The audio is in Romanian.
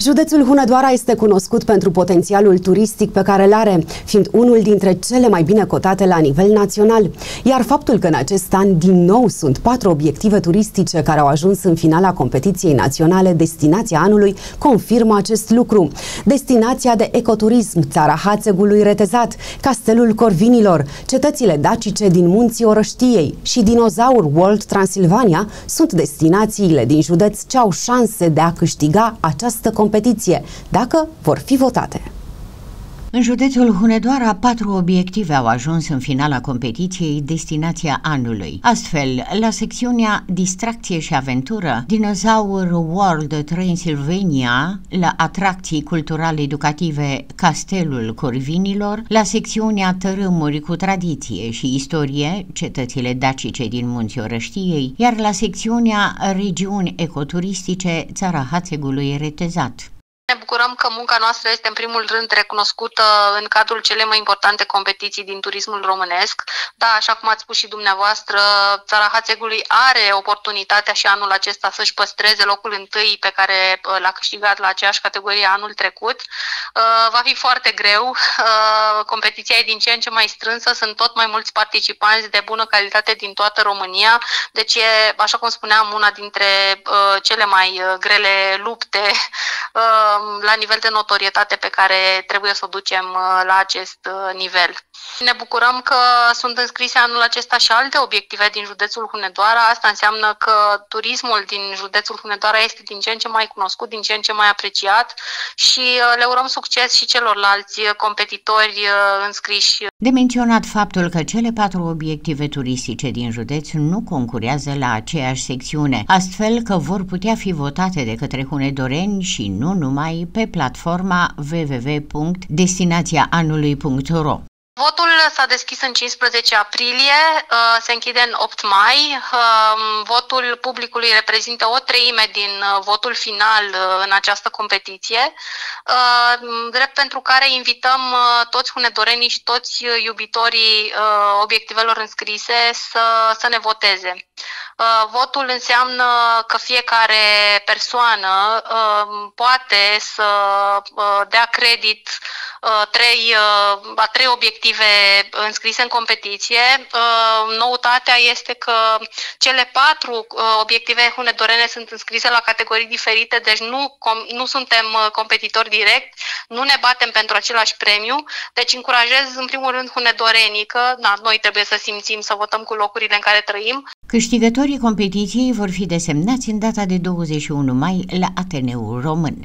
Județul Hunedoara este cunoscut pentru potențialul turistic pe care îl are, fiind unul dintre cele mai bine cotate la nivel național. Iar faptul că în acest an din nou sunt patru obiective turistice care au ajuns în finala competiției naționale Destinația Anului confirmă acest lucru. Destinația de ecoturism, țara Hațegului Retezat, Castelul Corvinilor, cetățile dacice din Munții Orăștiei și Dinozaur World Transilvania sunt destinațiile din județ ce au șanse de a câștiga această competiție competiție, dacă vor fi votate. În județul Hunedoara, patru obiective au ajuns în finala competiției Destinația Anului. Astfel, la secțiunea Distracție și Aventură, Dinosaur World Transylvania, la atracții cultural-educative Castelul Corvinilor, la secțiunea Tărâmuri cu tradiție și istorie, cetățile dacice din Munții Orăștiei, iar la secțiunea Regiuni ecoturistice, Țara Hațegului Retezat. Ne bucurăm că munca noastră este în primul rând recunoscută în cadrul cele mai importante competiții din turismul românesc. Da, așa cum ați spus și dumneavoastră, țara Hațegului are oportunitatea și anul acesta să-și păstreze locul întâi pe care uh, l-a câștigat la aceeași categorie anul trecut. Uh, va fi foarte greu. Uh, competiția e din ce în ce mai strânsă, sunt tot mai mulți participanți de bună calitate din toată România, deci e, așa cum spuneam, una dintre cele mai grele lupte la nivel de notorietate pe care trebuie să o ducem uh, la acest uh, nivel. Ne bucurăm că sunt înscrise anul acesta și alte obiective din județul Hunedoara. Asta înseamnă că turismul din județul Hunedoara este din ce în ce mai cunoscut, din ce în ce mai apreciat și uh, le urăm succes și celorlalți competitori înscriși. De menționat faptul că cele patru obiective turistice din județ nu concurează la aceeași secțiune, astfel că vor putea fi votate de către hunedoreni și nu numai mai pe platforma www.destinațiaanului.ro. Votul s-a deschis în 15 aprilie, uh, se închide în 8 mai. Um, votul publicului reprezintă o treime din uh, votul final uh, în această competiție, drept pentru care invităm toți hunedorenii și toți iubitorii obiectivelor înscrise să, să ne voteze. Votul înseamnă că fiecare persoană poate să dea credit trei, a trei obiective obiective înscrise în competiție. Uh, noutatea este că cele patru uh, obiective hunedorene sunt înscrise la categorii diferite, deci nu, nu suntem uh, competitori direct, nu ne batem pentru același premiu, deci încurajez în primul rând hunedorenii că na, noi trebuie să simțim, să votăm cu locurile în care trăim. Câștigătorii competiției vor fi desemnați în data de 21 mai la Ateneul Român.